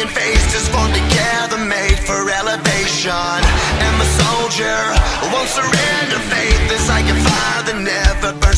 alien faces formed together made for elevation. I'm soldier, won't surrender. Faith is like a fire that never burns.